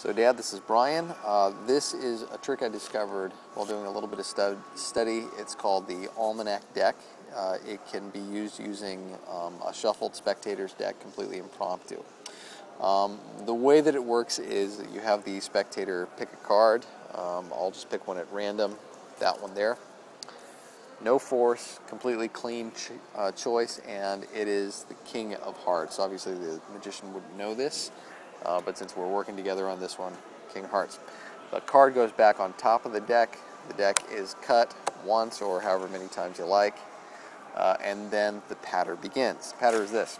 So, Dad, this is Brian. Uh, this is a trick I discovered while doing a little bit of stu- study. It's called the Almanac deck. Uh, it can be used using um, a shuffled spectator's deck, completely impromptu. Um, the way that it works is that you have the spectator pick a card. Um, I'll just pick one at random, that one there. No force, completely clean ch- uh, choice, and it is the King of Hearts. Obviously, the magician wouldn't know this. Uh, but since we're working together on this one, King Hearts. The card goes back on top of the deck. The deck is cut once or however many times you like. Uh, and then the patter begins. Patter is this.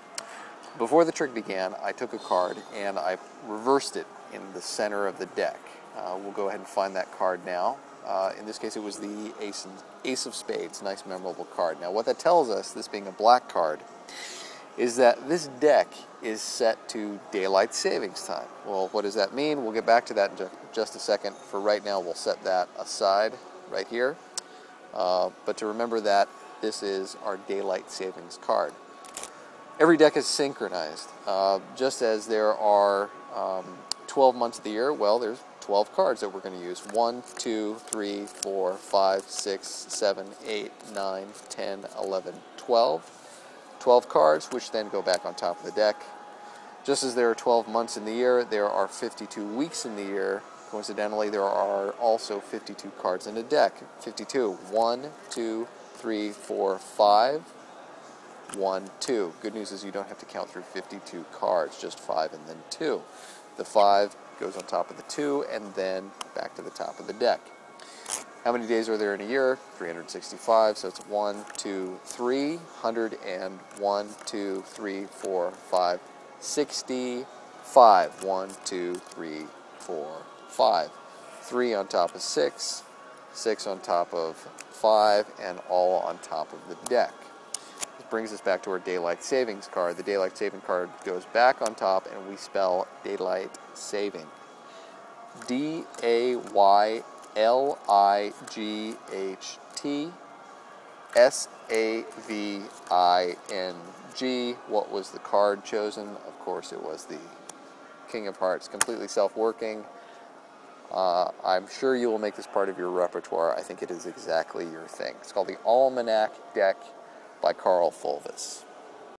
Before the trick began, I took a card and I reversed it in the center of the deck. Uh, we'll go ahead and find that card now. Uh, in this case, it was the ace, ace of spades. Nice, memorable card. Now, what that tells us, this being a black card, is that this deck is set to daylight savings time. Well, what does that mean? We'll get back to that in just a second. For right now, we'll set that aside right here. Uh, but to remember that this is our daylight savings card. Every deck is synchronized. Uh, just as there are um, 12 months of the year, well, there's 12 cards that we're going to use 1, 2, 3, 4, 5, 6, 7, 8, 9, 10, 11, 12. 12 cards, which then go back on top of the deck. Just as there are 12 months in the year, there are 52 weeks in the year. Coincidentally, there are also 52 cards in a deck. 52. 1, 2, 3, 4, 5. 1, 2. Good news is you don't have to count through 52 cards, just 5 and then 2. The 5 goes on top of the 2 and then back to the top of the deck. How many days are there in a year? 365. So it's 1, 2, 3, 100, and 1, 2, 3, 4, 5, 65. 1, 2, 3, 4, 5. 3 on top of 6, 6 on top of 5, and all on top of the deck. This brings us back to our daylight savings card. The daylight saving card goes back on top, and we spell daylight saving. D A Y L I G H T S A V I N G. What was the card chosen? Of course, it was the King of Hearts, completely self working. Uh, I'm sure you will make this part of your repertoire. I think it is exactly your thing. It's called the Almanac Deck by Karl Fulves.